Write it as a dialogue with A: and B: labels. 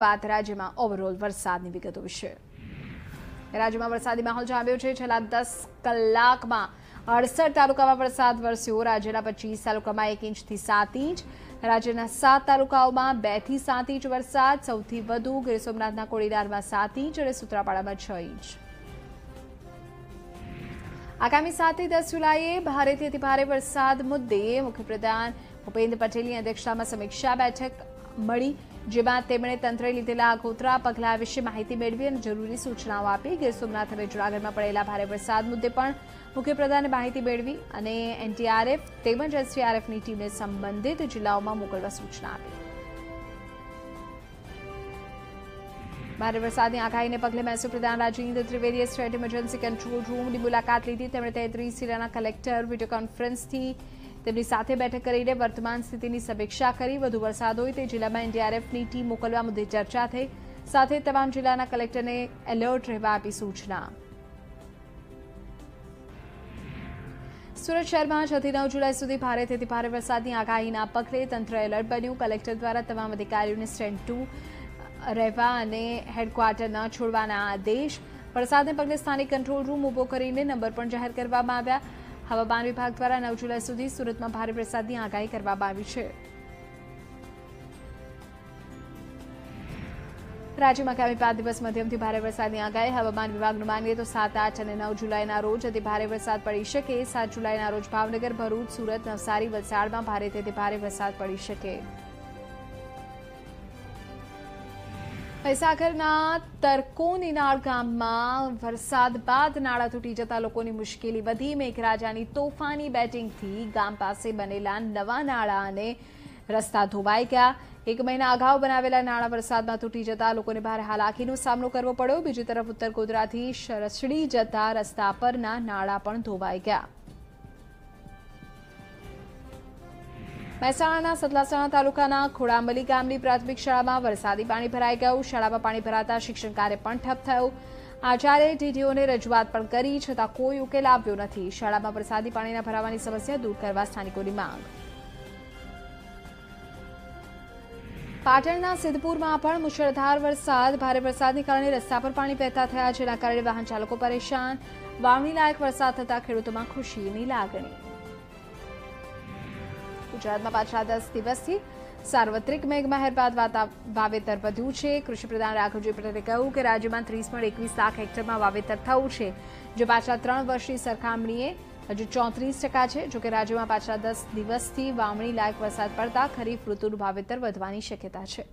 A: વાત રાજ્યમાં ઓવરઓલ વરસાદની વિગતો વિશે. રાજ્યમાં વરસાદી માહોલ જામ્યો છે. છેલ્લા દસ કલાકમાં અડસઠ તાલુકામાં વરસાદ વરસ્યો. રાજ્યના પચીસ તાલુકામાં એક ઇંચથી સાત ઇંચ. રાજ્યના સાત તાલુકાઓમાં બેથી સાત ઇંચ વરસાદ. સૌથી વધુ ગીર સોમનાથના કોડીનારમાં સાત ઇંચ અને સુત્રાપાડામાં છ ઇંચ. આગામી સાતથી દસ જુલાઈએ ભારેથી અતિભારે વરસાદ મુદ્દે મુખ્યપ્રધાન ભૂપેન્દ્ર પટેલની અધ્યક્ષતામાં સમીક્ષા બેઠક મળી, જેમાં તેમણે તંત્રે લીધેલા આગોતરા પગલાં વિશે માહિતી મેળવી અને જરૂરી સૂચનાઓ આપી. ગીર સોમનાથ અને જૂનાગઢમાં પડેલા ભારે વરસાદ મુદ્દે પણ મુખ્યપ્રધાને માહિતી મેળવી અને એનટીઆરએફ તેમજ એસડીઆરએફની ટીમને સંબંધિત જિલ્લાઓમાં મોકલવા સૂચના આપી. ભારે વરસાદની આગાહીને પગલે મહેસૂલ પ્રધાન રાજેન્દ્ર ત્રિવેદીએ સ્ટેટ ઇમરજન્સી કંટ્રોલ રૂમની મુલાકાત લીધી. તેમણે તેત્રીસ જિલ્લાના કલેક્ટર વીડિયો કોન્ફરન્સથી તેમની સાથે બેઠક કરીને વર્તમાન સ્થિતિની સમીક્ષા કરી. વધુ વરસાદ હોય તે જિલ્લામાં એનડીઆરએફની ટીમ મોકલવા મુદ્દે ચર્ચા થઈ. સાથે તમામ જિલ્લાના કલેક્ટરને એલર્ટ રહેવા આપી સૂચના. સુરત શહેરમાં છથી નવ જુલાઈ સુધી ભારેથી ભારે વરસાદની આગાહીના પગલે તંત્ર એલર્ટ બન્યું. કલેક્ટર દ્વારા તમામ અધિકારીઓને સ્ટેન્ડ ટુ રહેવા અને હેડક્વાર્ટર ન છોડવાના આદેશ. વરસાદને પગલે સ્થાનિક કંટ્રોલ રૂમ ઊભો કરીને નંબર પણ જાહેર કરવામાં આવ્યા. હવામાન વિભાગ દ્વારા નવ જુલાઈ સુધી સુરતમાં ભારે વરસાદની આગાહી કરવામાં આવી છે. રાજ્યમાં આગામી પાંચ દિવસ મધ્યમથી ભારે વરસાદની આગાહી. હવામાન વિભાગનું માનીએ તો સાત, આઠ અને નવ જુલાઈના રોજ અતિ ભારે વરસાદ પડી શકે. સાત જુલાઈના રોજ ભાવનગર, ભરૂચ, સુરત, નવસારી વલસાડમાં ભારેથી ભારે વરસાદ પડી શકે. મહીસાગરના તરકોનીનાળ ગામમાં વરસાદ બાદ નાળા તૂટી જતા લોકોની મુશ્કેલી વધી. મેઘરાજાની તોફાની બેટિંગથી ગામ પાસે બનેલા નવા નાળા અને રસ્તા ધોવાઈ ગયા. એક મહિના અગાઉ બનાવેલા નાણાં વરસાદમાં તૂટી જતા લોકોને ભારે હાલાકીનો સામનો કરવો પડ્યો. બીજી તરફ ઉત્તર ગોધરાથી શરસડી જતા રસ્તા પરના નાળા પણ ધોવાઈ ગયા. મહેસાણાના સતલાસણા તાલુકાના ખોડાંબલી ગામની પ્રાથમિક શાળામાં વરસાદી પાણી ભરાઈ ગયું. શાળામાં પાણી ભરાતા શિક્ષણ કાર્ય પણ ઠપ થયું. આચાર્ય ડીડીઓને રજૂઆત પણ કરી, છતાં કોઈ ઉકેલ આવ્યો નથી. શાળામાં વરસાદી પાણીના ભરાવાની સમસ્યા દૂર કરવા સ્થાનિકોની માંગ. પાટણના સિદ્ધપુરમાં પણ મુશળધાર વરસાદ. ભારે વરસાદને કારણે રસ્તા પર પાણી વહેતા થયા, જેના કારણે વાહન ચાલકો પરેશાન. વાવણી લાયક વરસાદ થતા ખેડૂતોમાં ખુશીની લાગણી. ગુજરાતમાં પાછલા દસ દિવસથી સાર્વત્રિક મેઘમહેર બાદ વાવેતર વધ્યું છે. કૃષિપ્રધાન રાઘવજી પટેલે કહ્યું કે રાજ્યમાં ત્રીસ પોઈન્ટ એકવીસ લાખ હેક્ટરમાં વાવેતર થયું છે. જે પાછલા ત્રણ વર્ષની સરખામણીએ હજુ ચોત્રીસ ટકા છે. જોકે રાજ્યમાં પાછલા દસ દિવસથી વાવણી લાયક વરસાદ પડતા ખરીફ ઋતુનું વાવેતર વધવાની શક્યતા છે.